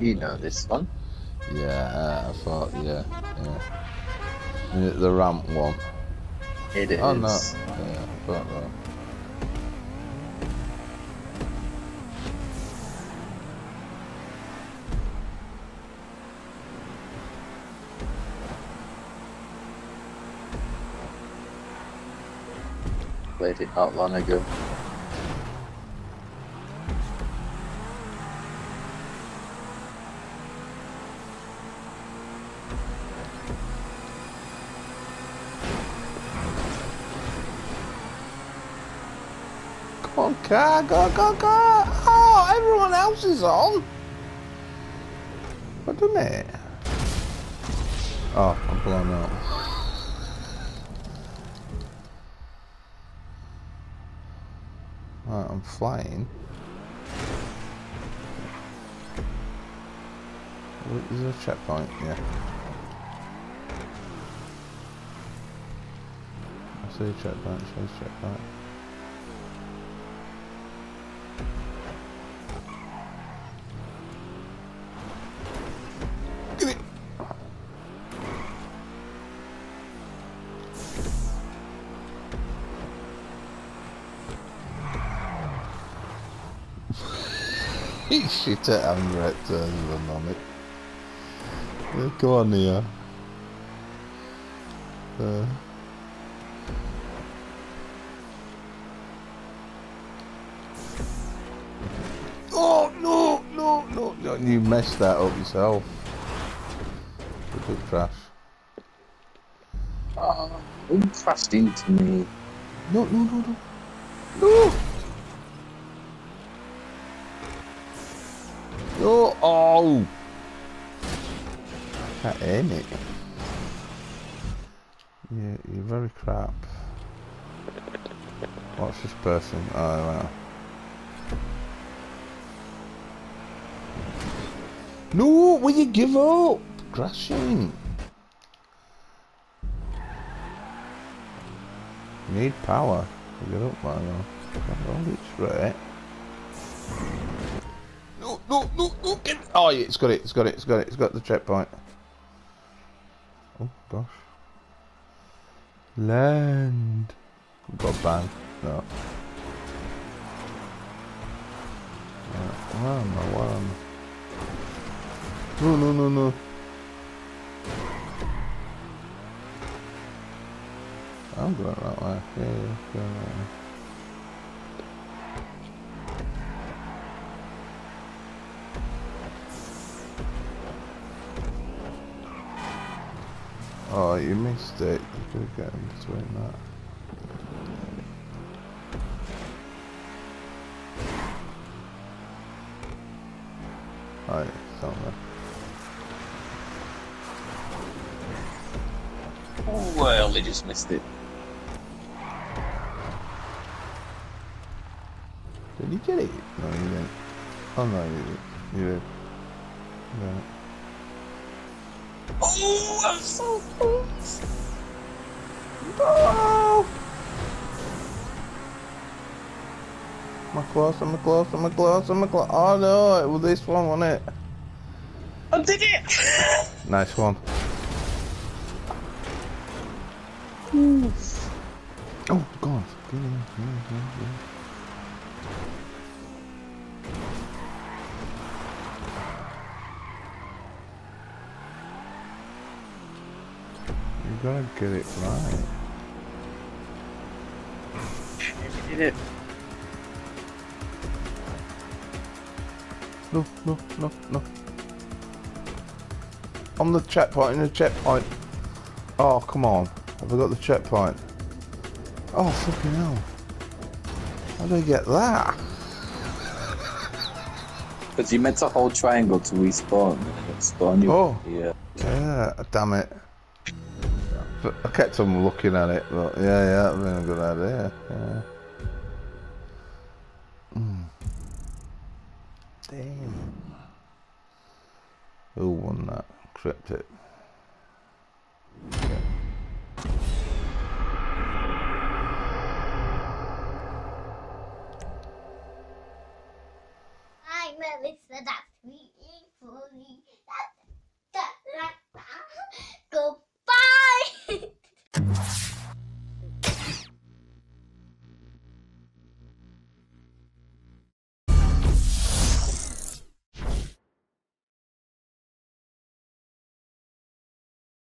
know this one. Yeah, I thought, yeah, yeah. The ramp one. It is. Oh no, yeah, I thought that. Played it not long ago. Come on, car, go, go, go! Oh, everyone else is on! What done it? Oh, I'm blown out. Right, I'm flying. Is there a checkpoint? Yeah. I see a checkpoint, I see a checkpoint. Shit at having right uh, turns on it. Yeah, uh, go on here. Uh, oh no, no, no, no! You messed that up yourself. Ah, you big trash. Oh, who crashed into me? No, no, no, no. No! Oh! Can't aim it. Yeah, you're very crap. What's this person? Oh, wow. No! Will you give up? Crashing! You need power get up there though. No, no, no, no, get Oh yeah, it's got it, it's got it, it's got it, it's got the checkpoint. Oh gosh. Land. Got banned. No. Where am I? No, no, no, no. I'm going that way. Yeah, yeah, going that way. Oh, you missed it. You could get in between that. Right, somewhere. Oh, well, they just missed it. Did you get it? No, you didn't. Oh no, you did. You did. Right. Oh, I'm so close. No! Am close, I close? I'm close? I'm close? Oh no, it was this one, wasn't it? I did it! Nice one. Oh god. Gotta get it right. You did it. No, no, no, no. On the checkpoint, in the checkpoint. Oh, come on. Have I got the checkpoint? Oh, fucking hell. How did I get that? Because you meant to hold triangle to respawn. Spawn you. Oh. Yeah. Yeah, damn it. I kept on looking at it, but yeah, yeah, that'd been a good idea. Yeah. Mm. Damn. Who won that? Cryptic. Yeah. I'm a Melissa. That's